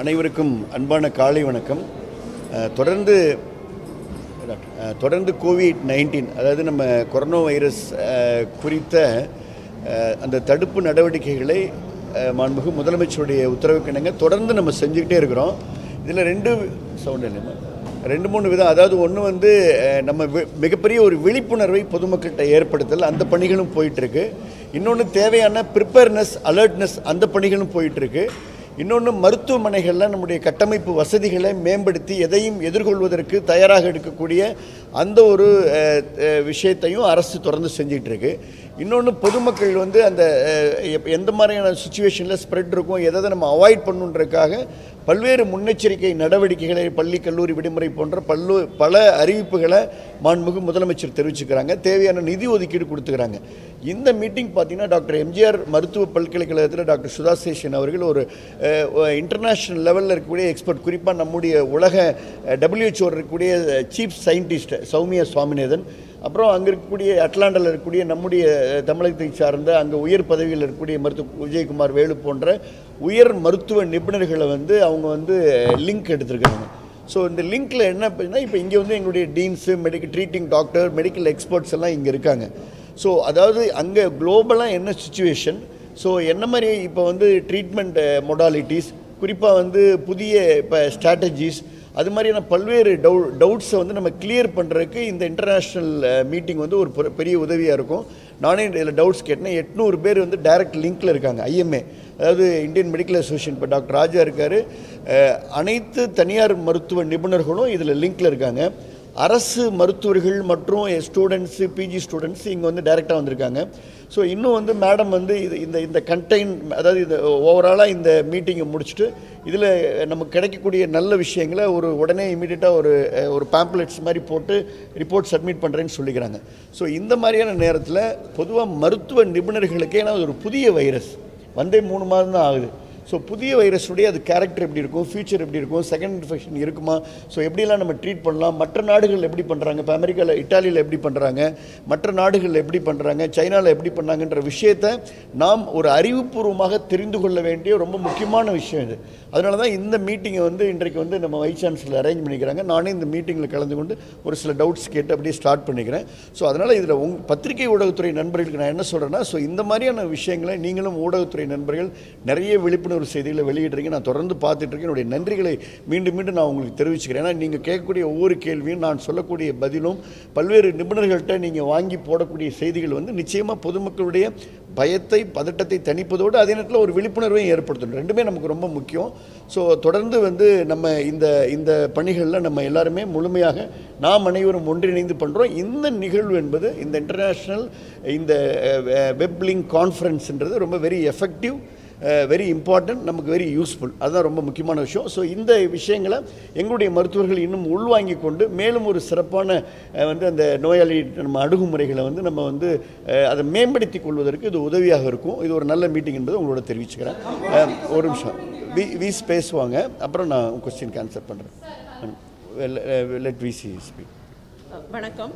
அனைவருக்கும் அன்பான காலை வணக்கம். தொடர்ந்து தொடர்ந்து கோவிட் நைன்டீன் அதாவது நம்ம கொரோனா வைரஸ் குறித்த அந்த தடுப்பு நடவடிக்கைகளை மாண்புகு முதலமைச்சருடைய உத்தரவுக்கிணங்க தொடர்ந்து நம்ம செஞ்சுக்கிட்டே இருக்கிறோம். இதில் ரெண்டு சவுண்ட் இல்லைம்மா. ரெண்டு மூணு விதம் அதாவது ஒன்று வந்து நம்ம மிகப்பெரிய ஒரு விழிப்புணர்வை பொதுமக்கள்கிட்ட ஏற்படுத்தல் அந்த பணிகளும் போயிட்டுருக்கு இன்னொன்று தேவையான ப்ரிப்பேர்னஸ் அலர்ட்னஸ் அந்த பணிகளும் போயிட்டுருக்கு இன்னொன்று மருத்துவமனைகளில் நம்முடைய கட்டமைப்பு வசதிகளை மேம்படுத்தி எதையும் எதிர்கொள்வதற்கு தயாராக எடுக்கக்கூடிய அந்த ஒரு விஷயத்தையும் அரசு தொடர்ந்து செஞ்சிகிட்ருக்கு இன்னொன்று பொதுமக்கள் வந்து அந்த எப்- எந்த மாதிரியான சுச்சுவேஷனில் ஸ்ப்ரெட் இருக்கும் எதை எதை நம்ம அவாய்ட் பண்ணுன்றதுக்காக பல்வேறு முன்னெச்சரிக்கை நடவடிக்கைகளை பள்ளி கல்லூரி விடுமுறை போன்ற பல்லு பல அறிவிப்புகளை மாண்புமிகு முதலமைச்சர் தெரிவிச்சுக்கிறாங்க. தேவையான நிதி ஒதுக்கீடு கொடுத்துக்கிறாங்க. இந்த மீட்டிங் பார்த்தீங்கன்னா டாக்டர் எம்ஜிஆர் மருத்துவ பல்கலைக்கழகத்தில் டாக்டர் சுதா சேஷன் அவர்கள் ஒரு இன்டர்நேஷ்னல் லெவலில் இருக்கக்கூடிய எக்ஸ்பர்ட் குறிப்பாக நம்முடைய உலக டபிள்யூஹெச்ஓ இருக்கக்கூடிய சீஃப் சயின்டிஸ்ட் சௌமியா சுவாமிநாதன். அப்புறம் அங்கே இருக்கக்கூடிய அட்லாண்டில் இருக்கக்கூடிய நம்முடைய தமிழகத்தை சார்ந்த அங்கே உயர் பதவியில் இருக்கக்கூடிய மருத்துவ விஜயகுமார் வேலு போன்ற உயர் மருத்துவ நிபுணர்களை வந்து அவங்க வந்து லிங்க் எடுத்திருக்காங்க ஸோ இந்த லிங்க்கில் என்ன அப்படின்னா இப்போ இங்கே வந்து எங்களுடைய deans medical treating doctor medical experts எல்லாம் இங்கே இருக்காங்க. ஸோ அதாவது அங்கே குளோபலாக என்ன சுச்சுவேஷன் ஸோ என்ன மாதிரி இப்போ வந்து ட்ரீட்மெண்ட் மொடாலிட்டிஸ் குறிப்பாக வந்து புதிய இப்போ ஸ்ட்ராட்டஜிஸ் அது மாதிரியான பல்வேறு டவு டவுட்ஸை வந்து நம்ம கிளியர் பண்ணுறதுக்கு இந்த இன்டர்நேஷ்னல் மீட்டிங் eh, வந்து ஒரு பெரிய உதவியாக இருக்கும். நானே இதில் டவுட்ஸ் கேட்டேன். எட்நூறு பேர் வந்து டைரக்ட் லிங்க்கில் இருக்காங்க ஐஎம்ஏ அதாவது இந்தியன் மெடிக்கல் அசோசியேஷன் இப்போ டாக்டர் ராஜா இருக்கார். அனைத்து தனியார் மருத்துவ நிபுணர்களும் இதில் லிங்க்கில் இருக்காங்க. அரசு மருத்துவர்கள் மற்றும் ஸ்டூடெண்ட்ஸு பிஜி ஸ்டூடெண்ட்ஸ் இங்கே வந்து டைரெக்டாக வந்திருக்காங்க. ஸோ இன்னும் வந்து மேடம் வந்து இது இந்த இந்த கண்டெயின் அதாவது இந்த ஓவராலாக இந்த மீட்டிங்கை முடிச்சுட்டு இதில் நமக்கு கிடைக்கக்கூடிய நல்ல விஷயங்களை ஒரு உடனே இமீடியட்டாக ஒரு ஒரு பேம்ப்ளெட்ஸ் மாதிரி போட்டு ரிப்போர்ட் சப்மிட் பண்ணுறேன்னு சொல்லிக்கிறாங்க. ஸோ இந்த மாதிரியான நேரத்தில் பொதுவாக மருத்துவ நிபுணர்களுக்கே ஏன்னா அது ஒரு புதிய வைரஸ் வந்தே மூணு மாதம் தான் ஆகுது. ஸோ புதிய வைரஸுடைய அது கேரக்டர் எப்படி இருக்கும்? ஃபியூச்சர் எப்படி இருக்கும்? செகண்ட் இன்ஃபெக்ஷன் இருக்குமா? ஸோ எப்படிலாம் நம்ம ட்ரீட் பண்ணலாம்? மற்ற நாடுகள் எப்படி பண்ணுறாங்க இப்போ அமெரிக்காவில் இட்டாலியில் எப்படி பண்ணுறாங்க மற்ற நாடுகளில் எப்படி பண்ணுறாங்க சைனாவில் எப்படி பண்ணாங்கன்ற விஷயத்தை நாம் ஒரு அறிவுபூர்வமாக தெரிந்து கொள்ள வேண்டிய ரொம்ப முக்கியமான விஷயம் இது. அதனால தான் இந்த மீட்டிங்கை வந்து இன்றைக்கு வந்து நம்ம வைஸ் சான்சலர் அரேஞ்ச் பண்ணிக்கிறாங்க. நானே இந்த மீட்டிங்கில் கலந்து கொண்டு ஒரு சில டவுட்ஸ் கேட்டு அப்படியே ஸ்டார்ட் பண்ணிக்கிறேன். ஸோ அதனால் இதில் உங் பத்திரிகை ஊடகத்துறை நண்பர்களுக்கு நான் என்ன சொல்கிறேன்னா ஸோ இந்த மாதிரியான விஷயங்களை நீங்களும் ஊடகத்துறை நண்பர்கள் நிறைய விழிப்புணர்வு செய்திகளை வெளியிடுறீங்க. நான் தொடர்ந்து பார்த்துட்டு இருக்கேன். என்னுடைய நன்றிகளை மீண்டும் மீண்டும் நான் உங்களுக்கு தெரிவிச்சுக்கிறேன். ஏன்னா நீங்கள் கேட்கக்கூடிய ஒவ்வொரு கேள்வியும் நான் சொல்லக்கூடிய பதிலும் பல்வேறு நிபுணர்கள்ட்ட நீங்கள் வாங்கி போடக்கூடிய செய்திகள் வந்து நிச்சயமாக பொதுமக்களுடைய பயத்தை பதட்டத்தை தணிப்பதோடு அதே நேரத்தில் ஒரு விழிப்புணர்வையும் ஏற்படுத்தணும் ரெண்டுமே நமக்கு ரொம்ப முக்கியம். ஸோ தொடர்ந்து வந்து நம்ம இந்த இந்த பணிகளில் நம்ம எல்லாருமே முழுமையாக நாம் அனைவரும் ஒன்றிணைந்து பண்ணுறோம் இந்த நிகழ்வு என்பது இந்த இன்டர்நேஷ்னல் இந்த வெப் லிங்க் கான்ஃபரன்ஸ்ன்றது ரொம்ப வெரி எஃபெக்டிவ் வெரி இம்பார்ட்டன்ட் நமக்கு வெரி யூஸ்ஃபுல் அதுதான் ரொம்ப முக்கியமான விஷயம். ஸோ இந்த விஷயங்களை எங்களுடைய மருத்துவர்கள் இன்னும் உள்வாங்கி கொண்டு மேலும் ஒரு சிறப்பான வந்து அந்த நோயாளி நம்ம அணுகுமுறைகளை வந்து நம்ம வந்து அதை மேம்படுத்தி கொள்வதற்கு இது உதவியாக இருக்கும். இது ஒரு நல்ல மீட்டிங் என்பதை உங்களோட தெரிவிச்சுக்கிறேன். ஒரு நிமிஷம். வி வீஸ் பேசுவாங்க அப்புறம் நான் கொஸ்டின் ஆன்சர் பண்ணுறேன் லெட் விசி ஸ்பீக் வணக்கம்.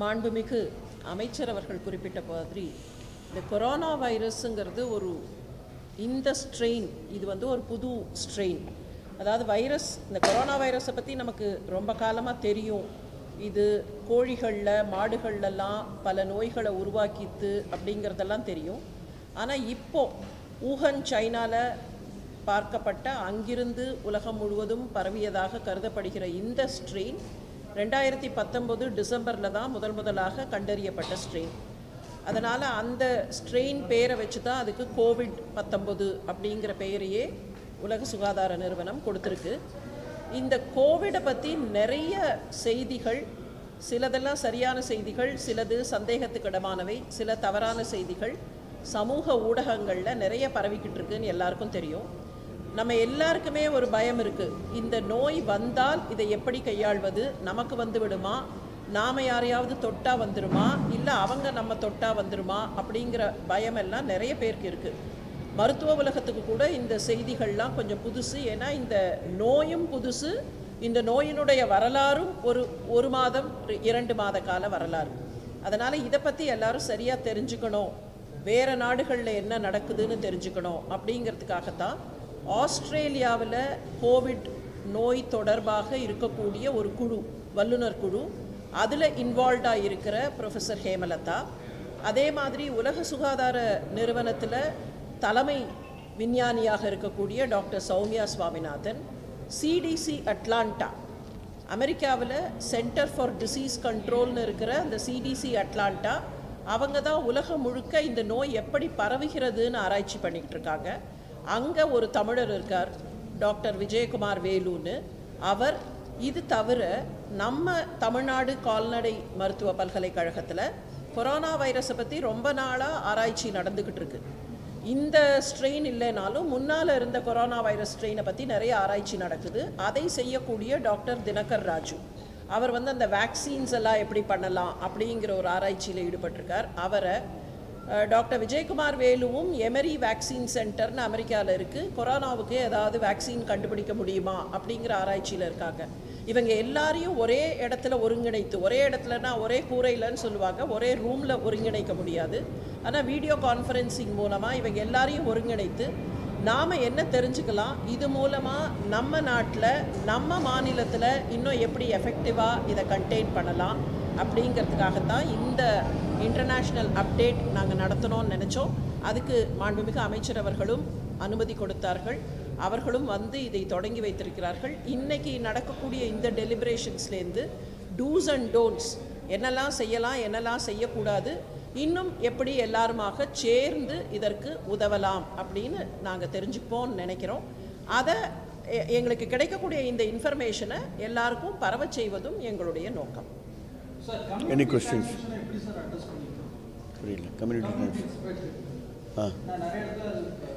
மாண்புமிகு அமைச்சர் அவர்கள் குறிப்பிட்ட மாதிரி இந்த கொரோனா வைரஸுங்கிறது ஒரு இந்த ஸ்ட்ரெயின் இது வந்து ஒரு புது ஸ்ட்ரெயின் அதாவது வைரஸ் இந்த கொரோனா வைரஸை பற்றி நமக்கு ரொம்ப காலமாக தெரியும். இது கோழிகளில் மாடுகள்லாம் பல நோய்களை உருவாக்கித்து அப்படிங்கிறதெல்லாம் தெரியும். ஆனால் இப்போது ஊஹன் சைனாவில் பார்க்கப்பட்ட அங்கிருந்து உலகம் முழுவதும் பரவியதாக கருதப்படுகிற இந்த ஸ்ட்ரெயின் ரெண்டாயிரத்தி பத்தொம்போது டிசம்பரில் தான் முதல் முதலாக கண்டறியப்பட்ட ஸ்ட்ரெயின் அதனால் அந்த ஸ்ட்ரெயின் பேரை வச்சு தான் அதுக்கு கோவிட் பத்தொம்போது அப்படிங்கிற பெயரையே உலக சுகாதார நிறுவனம் கொடுத்துருக்கு. இந்த கோவிடை பற்றி நிறைய செய்திகள் சிலதெல்லாம் சரியான செய்திகள் சிலது சந்தேகத்துக்கிடமானவை சில தவறான செய்திகள் சமூக ஊடகங்களில் நிறைய பரவிக்கிட்டு இருக்குன்னு எல்லாருக்கும் தெரியும். நம்ம எல்லாருக்குமே ஒரு பயம் இருக்கு. இந்த நோய் வந்தால் இதை எப்படி கையாள்வது? நமக்கு வந்து விடுமா? நாம யாரையாவது தொட்டா வந்துருமா? இல்லை அவங்க நம்ம தொட்டா வந்துருமா? அப்படிங்கிற பயம் எல்லாம் நிறைய பேருக்கு இருக்கு. மருத்துவ உலகத்துக்கு கூட இந்த செய்திகள்லாம் கொஞ்சம் புதுசு. ஏன்னா இந்த நோயும் புதுசு. இந்த நோயினுடைய வரலாறும் ஒரு ஒரு மாதம் இரண்டு மாத கால வரலாறு. அதனால் இதை பற்றி எல்லாரும் சரியாக தெரிஞ்சுக்கணும். வேறு நாடுகளில் என்ன நடக்குதுன்னு தெரிஞ்சுக்கணும். அப்படிங்கிறதுக்காகத்தான் ஆஸ்திரேலியாவில் கோவிட் நோய் தொடர்பாக இருக்கக்கூடிய ஒரு குழு வல்லுநர் குழு. அதில் இன்வால்வ்டாக இருக்கிற ப்ரொஃபஸர் ஹேமலதா. அதே மாதிரி உலக சுகாதார நிறுவனத்தில் தலைமை விஞ்ஞானியாக இருக்கக்கூடிய doctor Soumya Swaminathan CDC Atlanta அமெரிக்காவில் சென்டர் ஃபார் டிசீஸ் கண்ட்ரோல்னு இருக்கிற அந்த சிடிசி அட்லாண்டா அவங்க தான் உலகம் முழுக்க இந்த நோய் எப்படி பரவுகிறதுன்னு ஆராய்ச்சி பண்ணிக்கிட்டு இருக்காங்க. அங்கே ஒரு தமிழர் இருக்கார் டாக்டர் விஜயகுமார் வேலுன்னு. அவர் இது தவிர நம்ம தமிழ்நாடு கால்நடை மருத்துவ பல்கலைக்கழகத்தில் கொரோனா வைரஸை பற்றி ரொம்ப நாளாக ஆராய்ச்சி நடந்துக்கிட்டு இருக்கு. இந்த ஸ்ட்ரெயின் இல்லைனாலும் முன்னால் இருந்த கொரோனா வைரஸ் ஸ்ட்ரெயினை பற்றி நிறைய ஆராய்ச்சி நடக்குது. அதை செய்யக்கூடிய டாக்டர் தினகர் ராஜு. அவர் வந்து அந்த வேக்சின்ஸ் எல்லாம் எப்படி பண்ணலாம் அப்படிங்கிற ஒரு ஆராய்ச்சியில் ஈடுபட்டிருக்கார். அவரை டாக்டர் விஜயகுமார் வேலுவும் எமரி வேக்சின் சென்டர்னு அமெரிக்காவில் இருக்குது கொரோனாவுக்கு ஏதாவது வேக்சின் கண்டுபிடிக்க முடியுமா? அப்படிங்கிற ஆராய்ச்சியில் இருக்காங்க. இவங்க எல்லாரையும் ஒரே இடத்துல ஒருங்கிணைத்து ஒரே இடத்துலனா ஒரே கூரையிலன்னு சொல்லுவாங்க. ஒரே ரூமில் ஒருங்கிணைக்க முடியாது. ஆனால் வீடியோ கான்ஃபரன்சிங் மூலமாக இவங்க எல்லாரையும் ஒருங்கிணைத்து நாம் என்ன தெரிஞ்சுக்கலாம்? இது மூலமாக நம்ம நாட்டில் நம்ம மாநிலத்தில் இன்னும் எப்படி எஃபெக்டிவாக இதை கண்டெயின் பண்ணலாம்? அப்படிங்கிறதுக்காகத்தான் இந்த இன்டர்நேஷ்னல் அப்டேட் நாங்கள் நடத்தணும்னு நினச்சோம். அதுக்கு மாண்புமிகு அமைச்சர் அவர்களும் அனுமதி கொடுத்தார்கள். அவர்களும் வந்து இதை தொடங்கி வைத்திருக்கிறார்கள். இன்னைக்கு நடக்கக்கூடிய இந்த டெலிபரேஷன்ஸ்லேருந்து டூஸ் அண்ட் டோன்ட்ஸ் என்னெல்லாம் செய்யலாம் என்னெல்லாம் செய்யக்கூடாது இன்னும் எப்படி எல்லாருமாக சேர்ந்து இதற்கு உதவலாம் அப்படின்னு நாங்கள் தெரிஞ்சுப்போம்னு நினைக்கிறோம். அதை எங்களுக்கு கிடைக்கக்கூடிய இந்த இன்ஃபர்மேஷனை எல்லாருக்கும் பரவச் செய்வதும் எங்களுடைய நோக்கம். எனி கொஸ்டின்ஸ் புரியல. கம்யூனிட்டி ஆ.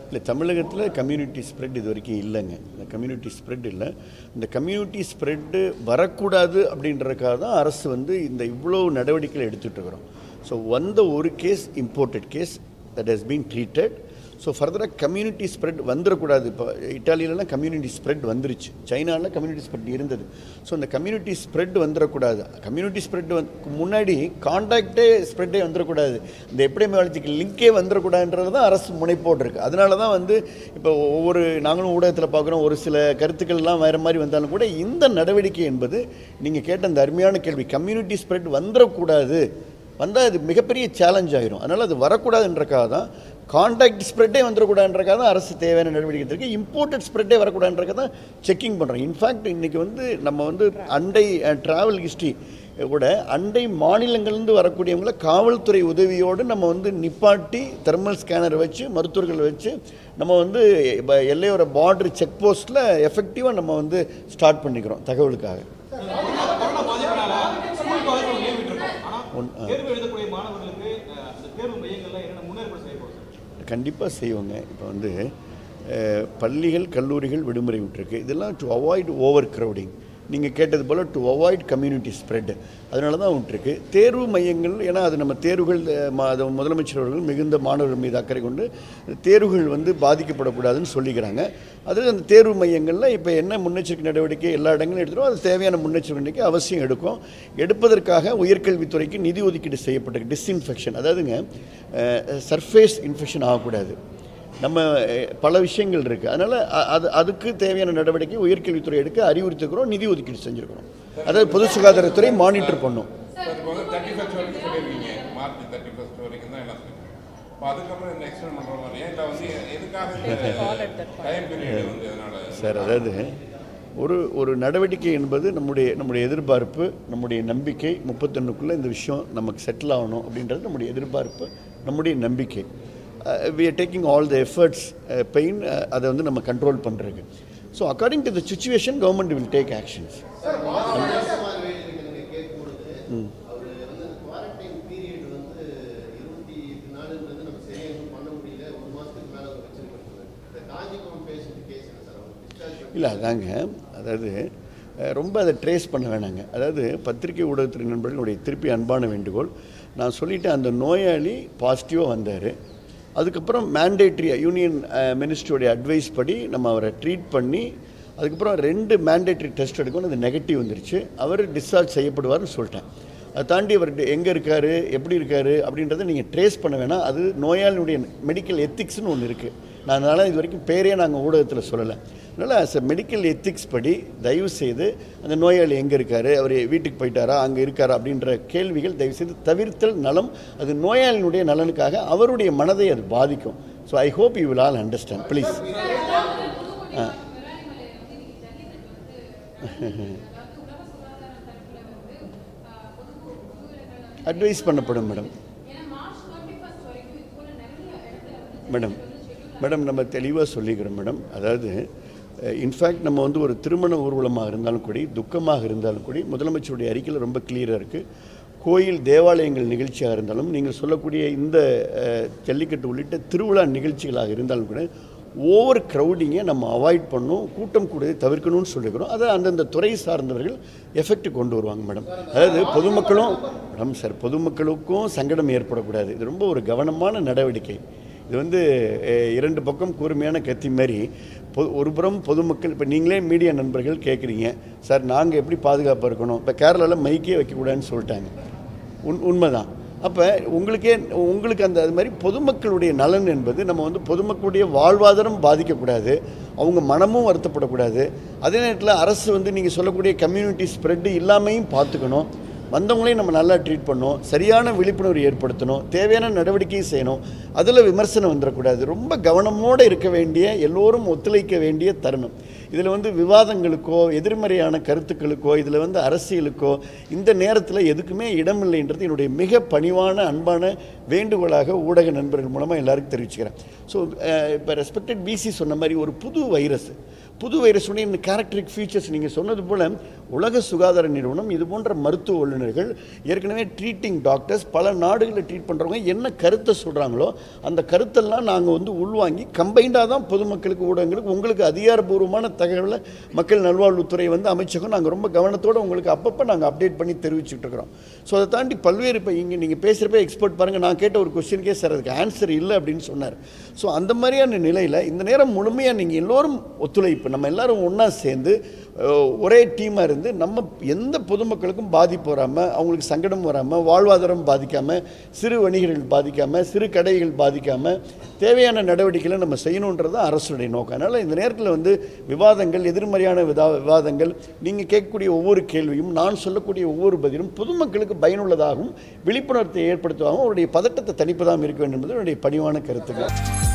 இல்லை தமிழகத்தில் கம்யூனிட்டி ஸ்ப்ரெட் இது வரைக்கும் இல்லைங்க. இந்த கம்யூனிட்டி ஸ்ப்ரெட் இல்லை. இந்த கம்யூனிட்டி ஸ்ப்ரெட்டு வரக்கூடாது அப்படின்றதுக்காக தான் அரசு வந்து இந்த இவ்வளோ நடவடிக்கைகள் எடுத்துகிட்டு இருக்கிறோம். ஸோ வந்த ஒரு case imported case that has been treated so ஃபர்தராக கம்யூனிட்டி ஸ்ப்ரெட் வந்துடக்கூடாது இப்போ இட்டாலியிலலாம் கம்யூனிட்டி ஸ்ப்ரெட் வந்துருச்சு. சைனாவில் கம்யூனிட்டி ஸ்ப்ரெட் இருந்தது. ஸோ அந்த கம்யூனிட்டி ஸ்ப்ரெட் வந்துடக்கூடாது கம்யூனிட்டி ஸ்ப்ரெட் வந்து முன்னாடி காண்டாக்டே ஸ்ப்ரெட்டே வந்துடக்கூடாது இந்த எப்பிடமியாலஜிக்கு லிங்கே வந்துடக்கூடாதுன்றது தான் அரசு முனைப்போடு இருக்குது அதனால தான் வந்து இப்போ ஒவ்வொரு நாங்களும் ஊடகத்தில் பார்க்குறோம் ஒரு சில கருத்துக்கள்லாம் வேறு மாதிரி வந்தாலும் கூட இந்த நடவடிக்கை என்பது நீங்கள் கேட்ட அந்த அருமையான கேள்வி கம்யூனிட்டி ஸ்ப்ரெட் வந்துடக்கூடாது வந்தால் அது மிகப்பெரிய சேலஞ்ச் ஆகிரும் அதனால் அது வரக்கூடாதுன்றக்காக தான் காண்டாக்ட் ஸ்ப்ரெட்டே வந்துடக்கூடாதுன்றக்காக தான் அரசு தேவையான நடவடிக்கை இருக்குது இம்போர்ட்டட் ஸ்ப்ரெட்டே வரக்கூடாதுன்றக்காக தான் செக்கிங் பண்ணுறோம் இன்ஃபேக்ட் இன்றைக்கி வந்து நம்ம வந்து அண்டை ட்ராவல் ஹிஸ்ட்ரி கூட அண்டை மாநிலங்கள்லேருந்து வரக்கூடியவங்கள காவல்துறை உதவியோடு நம்ம வந்து நிப்பாட்டி தெர்மல் ஸ்கேனர் வச்சு மருத்துவர்கள் வச்சு நம்ம வந்து இப்போ எல்லையோர பார்டர் செக் போஸ்ட்டில் எஃபெக்டிவாக நம்ம வந்து ஸ்டார்ட் பண்ணிக்கிறோம் தகவலுக்காக. தேர்வு எழுதக்கூடிய மாணவர்களுக்கு அஹ், அந்த தேர்வு மையங்கள்ல என்னென்ன முன்னேற்பாடு செய்யப்படும் சார்? கண்டிப்பாக செய்வோங்க. இப்போ வந்து பள்ளிகள் கல்லூரிகள் விடுமுறை விட்டுருக்கு. இதெல்லாம் டு அவாய்ட் ஓவர் க்ரௌடிங் நீங்கள் கேட்டது போல் டு அவாய்ட் கம்யூனிட்டி ஸ்ப்ரெட் அதனால தான் விட்டுருக்கு தேர்வு மையங்கள் ஏன்னா அது நம்ம தேர்வுகள் அது முதலமைச்சர் அவர்கள் மிகுந்த மாணவர்கள் மீது அக்கறை கொண்டு தேர்வுகள் வந்து பாதிக்கப்படக்கூடாதுன்னு சொல்லிக்கிறாங்க. அது அந்த தேர்வு மையங்களில் இப்போ என்ன முன்னெச்சரிக்கை நடவடிக்கை எல்லா இடங்களும் எடுத்துகிறோம் அது தேவையான முன்னெச்சரிக்கை நடவடிக்கை அவசியம் எடுக்கும். எடுப்பதற்காக உயர்கல்வித்துறைக்கு நிதி ஒதுக்கீடு செய்யப்பட்டிருக்கு. டிஸ்இன்ஃபெக்ஷன் அதாவதுங்க சர்ஃபேஸ் இன்ஃபெக்ஷன் ஆகக்கூடாது. நம்ம பல விஷயங்கள் இருக்குது அதனால் அது அதுக்கு தேவையான நடவடிக்கை உயர்கல்வித்துறை எடுக்க அறிவுறுத்துக்கிறோம் நிதி ஒதுக்கீடு செஞ்சுருக்கிறோம். அதாவது பொது சுகாதாரத்துறை மானிட்டர் பண்ணும். சார் அதாவது ஒரு ஒரு நடவடிக்கை என்பது நம்முடைய நம்முடைய எதிர்பார்ப்பு நம்முடைய நம்பிக்கை முப்பத்தொன்னுக்குள்ளே இந்த விஷயம் நமக்கு செட்டில் ஆகணும் அப்படின்றது நம்முடைய எதிர்பார்ப்பு நம்முடைய நம்பிக்கை. We are taking all the efforts pain அதை வந்து நம்ம கண்ட்ரோல் பண்ணுறதுக்கு so according to the situation government will take actions discharge இல்லை அதாங்க. அதாவது ரொம்ப அதை ட்ரேஸ் பண்ண வேணாங்க. அதாவது பத்திரிகை ஊடகத்துறை நண்பர்களுடைய திருப்பி அன்பான வேண்டுகோள். நான் சொல்லிட்டேன் அந்த நோயாளி பாசிட்டிவாக வந்தார். அதுக்கப்புறம் மேண்டேட்ரியாக யூனியன் மினிஸ்ட்ரியோடைய அட்வைஸ் படி நம்ம அவரை ட்ரீட் பண்ணி அதுக்கப்புறம் ரெண்டு மேண்டேட்ரி டெஸ்ட் எடுக்கணும் அது நெகட்டிவ் வந்துருச்சு. அவர் டிஸ்சார்ஜ் செய்யப்படுவார்னு சொல்லிட்டேன். அதை தாண்டி அவர் எங்கே இருக்கார் எப்படி இருக்கார் அப்படின்றத நீங்கள் ட்ரேஸ் பண்ண வேணாம். அது நோயாளியுடைய மெடிக்கல் எத்திக்ஸ்னு ஒன்று இருக்குது நான் அதனால் இது வரைக்கும் பேரே நாங்கள் ஊடகத்தில் சொல்லலை. அதனால் அஸ் அ மெடிக்கல் எத்திக்ஸ் படி தயவு செய்து அந்த நோயாளி எங்கே இருக்கார்? அவர் வீட்டுக்கு போயிட்டாரா? அங்கே இருக்காரா? அப்படின்ற கேள்விகள் தயவு செய்து தவிர்த்தல் நலம். அது நோயாளியினுடைய நலனுக்காக அவருடைய மனதை அது பாதிக்கும். So I hope you will all understand please advise பண்ணப்படும் மேடம் மேடம் மேடம் நம்ம தெளிவாக சொல்லிக்கிறோம் மேடம் அதாவது இன்ஃபேக்ட் நம்ம வந்து ஒரு திருமண ஊர்வலமாக இருந்தாலும் கூட துக்கமாக இருந்தாலும் கூட முதலமைச்சருடைய அறிக்கையில் ரொம்ப கிளியராக இருக்குது கோயில் தேவாலயங்கள் நிகழ்ச்சியாக இருந்தாலும் நீங்கள் சொல்லக்கூடிய இந்த ஜல்லிக்கட்டு உள்ளிட்ட திருவிழா நிகழ்ச்சிகளாக இருந்தாலும் கூட ஓவர் க்ரௌடிங்கை நம்ம அவாய்ட் பண்ணும் கூட்டம் கூடதை தவிர்க்கணும்னு சொல்லிக்கிறோம் அதை அந்தந்த துறை சார்ந்தவர்கள் எஃபெக்ட் கொண்டு வருவாங்க மேடம் அதாவது பொதுமக்களும் மேடம் சார் பொதுமக்களுக்கும் சங்கடம் ஏற்படக்கூடாது. இது ரொம்ப ஒரு கவனமான நடவடிக்கை. இது வந்து இரண்டு பக்கம் கூர்மையான கத்தி மாதிரி பொது ஒரு புறம் பொதுமக்கள் இப்போ நீங்களே மீடியா நண்பர்கள் கேட்குறீங்க சார் நாங்கள் எப்படி பாதுகாப்பாக இருக்கணும்? இப்போ கேரளாவில் மைக்கே வைக்கக்கூடாதுன்னு சொல்லிட்டாங்க. உண் உண்மைதான். அப்போ உங்களுக்கே உங்களுக்கு அந்த அது மாதிரி பொதுமக்களுடைய நலன் என்பது நம்ம வந்து பொதுமக்களுடைய வாழ்வாதாரம் பாதிக்கக்கூடாது அவங்க மனமும் வருத்தப்படக்கூடாது. அதே நேரத்தில் அரசு வந்து நீங்கள் சொல்லக்கூடிய கம்யூனிட்டி ஸ்ப்ரெட்டு இல்லாமையும் பார்த்துக்கணும். வந்தவங்களையும் நம்ம நல்லா ட்ரீட் பண்ணணும் சரியான விழிப்புணர்வு ஏற்படுத்தணும் தேவையான நடவடிக்கையும் செய்யணும். அதில் விமர்சனம் வந்துடக்கூடாது ரொம்ப கவனமோடு இருக்க வேண்டிய எல்லோரும் ஒத்துழைக்க வேண்டிய தருணம். இதில் வந்து விவாதங்களுக்கோ எதிர்மறையான கருத்துக்களுக்கோ இதில் வந்து அரசியலுக்கோ இந்த நேரத்தில் எதுக்குமே இடமில்லைன்றது என்னுடைய மிக பணிவான அன்பான வேண்டுகோளாக ஊடக நண்பர்கள் மூலமாக எல்லாருக்கும் தெரிவிச்சுக்கிறேன். ஸோ இப்போ ரெஸ்பெக்டட் பிசி சொன்ன மாதிரி ஒரு புது வைரஸ் புது வைரஸுடைய இந்த கேரக்டரிக் ஃபீச்சர்ஸ் நீங்கள் சொன்னது போல் உலக சுகாதார நிறுவனம் இது போன்ற மருத்துவ வல்லுநர்கள் ஏற்கனவே ட்ரீட்டிங் டாக்டர்ஸ் பல நாடுகளில் ட்ரீட் பண்ணுறவங்க என்ன கருத்தை சொல்கிறாங்களோ அந்த கருத்தெல்லாம் நாங்கள் வந்து உள்வாங்கி கம்பைண்டாக தான் பொதுமக்களுக்கு ஊடகங்களுக்கு உங்களுக்கு அதிகாரப்பூர்வமான தகவலை மக்கள் நல்வாழ்வுத்துறை வந்து அமைச்சகம் நாங்கள் ரொம்ப கவனத்தோடு உங்களுக்கு அப்பப்போ நாங்கள் அப்டேட் பண்ணி தெரிவிச்சுட்டு இருக்கிறோம். ஸோ அதை தாண்டி பல்வேறு இப்போ இங்கே நீங்கள் பேசுகிறப்ப எக்ஸ்பர்ட் பாருங்கள் நான் கேட்ட ஒரு கொஸ்டினுக்கே சார் அதுக்கு ஆன்சர் இல்லை அப்படின்னு சொன்னார். ஸோ அந்த மாதிரியான நிலையில் இந்த நேரம் முழுமையாக நீங்கள் எல்லோரும் ஒத்துழைப்பு நம்ம எல்லாரும் ஒன்றா சேர்ந்து ஒரே டீமாக இருந்து நம்ம எந்த பொதுமக்களுக்கும் பாதிப்பு வராமல் அவங்களுக்கு சங்கடம் வராமல் வாழ்வாதாரம் பாதிக்காமல் சிறு வணிகர்கள் பாதிக்காமல் சிறு கடைகள் பாதிக்காமல் தேவையான நடவடிக்கைகளை நம்ம செய்யணுன்றது தான் அரசுடைய நோக்கம். அதனால் இந்த நேரத்தில் வந்து விவாதங்கள் எதிர்மறையான விதா விவாதங்கள் நீங்கள் கேட்கக்கூடிய ஒவ்வொரு கேள்வியும் நான் சொல்லக்கூடிய ஒவ்வொரு பதிலும் பொதுமக்களுக்கு பயனுள்ளதாகவும் விழிப்புணர்வை ஏற்படுத்துவதாகவும் அவருடைய பதட்டத்தை தணிப்பதாகவும் இருக்க வேண்டும் என்பது என்னுடைய பணிவான கருத்துக்கள்.